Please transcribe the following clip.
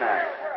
night.